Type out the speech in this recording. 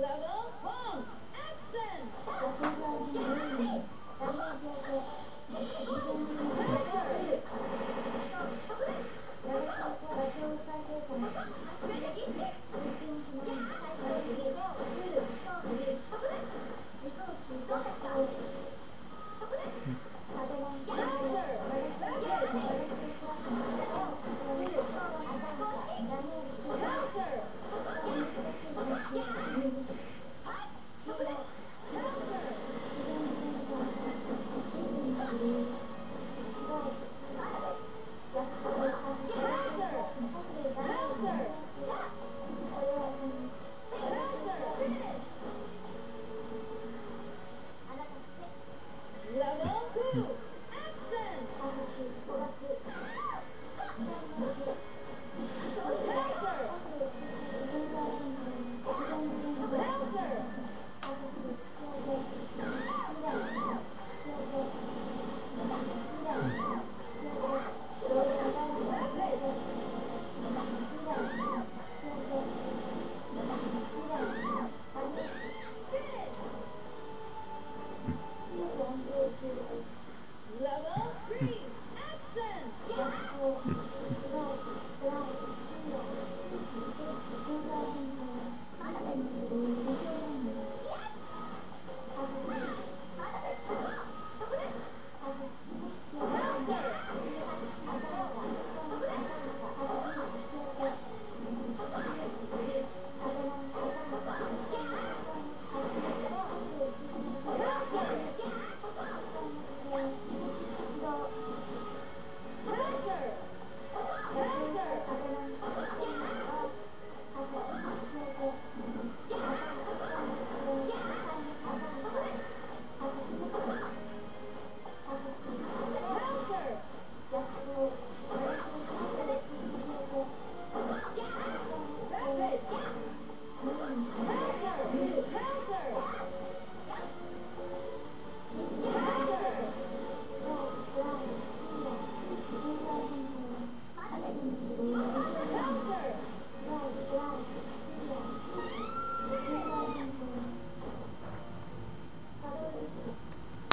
Level, pause, action! Level three, action!